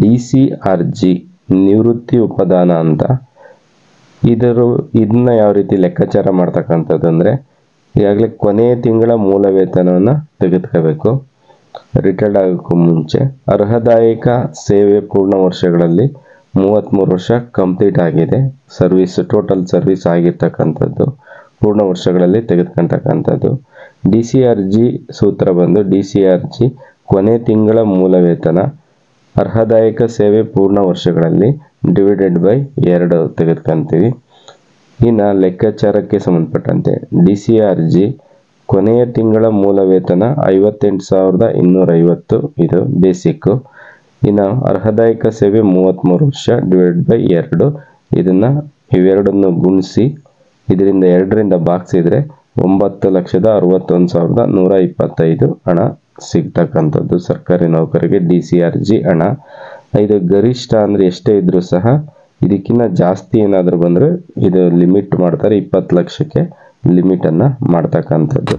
D C R ನಿವೃತ್ತಿ ಉಪದಾನ ಅಂತ. ಇದರ, ಇದನ್ನ ಯಾವ ರೀತಿ ಲೆಕ್ಕಾಚಾರ ಮಾಡ್ತಕ್ಕಂಥದ್ದು ಅಂದರೆ ಈಗಾಗಲೇ ಕೊನೆಯ ತಿಂಗಳ ಮೂಲ ವೇತನವನ್ನು ತೆಗೆದುಕೋಬೇಕು. ರಿಟೈರ್ಡ್ ಆಗೋಕ್ಕೂ ಮುಂಚೆ ಅರ್ಹದಾಯಕ ಸೇವೆ ಪೂರ್ಣ ವರ್ಷಗಳಲ್ಲಿ ಮೂವತ್ತ್ಮೂರು ವರ್ಷ ಕಂಪ್ಲೀಟ್ ಆಗಿದೆ. ಸರ್ವಿಸ್ ಟೋಟಲ್ ಸರ್ವಿಸ್ ಆಗಿರ್ತಕ್ಕಂಥದ್ದು ಪೂರ್ಣ ವರ್ಷಗಳಲ್ಲಿ ತೆಗೆದುಕೊಂಡಕ್ಕಂಥದ್ದು ಡಿ ಸಿ ಆರ್ ಸೂತ್ರ ಬಂದು ಡಿ ಸಿ ಆರ್ ಜಿ ಕೊನೆ ತಿಂಗಳ ಮೂಲ ವೇತನ ಅರ್ಹದಾಯಕ ಸೇವೆ ಪೂರ್ಣ ವರ್ಷಗಳಲ್ಲಿ ಡಿವೈಡೆಡ್ ಬೈ ಎರಡು ತೆಗೆದುಕೊಂತೀವಿ. ಇನ್ನು ಲೆಕ್ಕಾಚಾರಕ್ಕೆ ಸಂಬಂಧಪಟ್ಟಂತೆ ಡಿ ಸಿ ಆರ್ ಜಿ ಕೊನೆಯ ತಿಂಗಳ ಮೂಲ ವೇತನ ಐವತ್ತೆಂಟು ಸಾವಿರದ ಇನ್ನೂರೈವತ್ತು. ಇದು ಬೇಸಿಕ್ಕು ಇನ್ನು ಅರ್ಹದಾಯಕ ಸೇವೆ ಮೂವತ್ತ್ಮೂರು ವರ್ಷ ಡಿವೈಡ್ ಬೈ ಎರಡು. ಇದನ್ನು ಇವೆರಡನ್ನು ಗುಣಿಸಿ, ಇದರಿಂದ ಎರಡರಿಂದ ಬಾಗಿಸಿದ್ರೆ ಒಂಬತ್ತು ಲಕ್ಷದ ಅರವತ್ತೊಂದು ಸಾವಿರದ ನೂರ ಇಪ್ಪತ್ತೈದು ಹಣ. ಸಿಗ್ತಕ್ಕಂಥದ್ದು ಸರ್ಕಾರಿ ನೌಕರಿಗೆ ಡಿ ಸಿ ಆರ್ ಜಿ ಹಣ. ಇದು ಗರಿಷ್ಠ ಅಂದರೆ ಎಷ್ಟೇ ಇದ್ದರೂ ಸಹ ಇದಕ್ಕಿಂತ ಜಾಸ್ತಿ ಏನಾದರೂ ಬಂದರೆ ಇದು ಲಿಮಿಟ್ ಮಾಡ್ತಾರೆ ಇಪ್ಪತ್ತು ಲಕ್ಷಕ್ಕೆ ಲಿಮಿಟನ್ನು ಮಾಡ್ತಕ್ಕಂಥದ್ದು.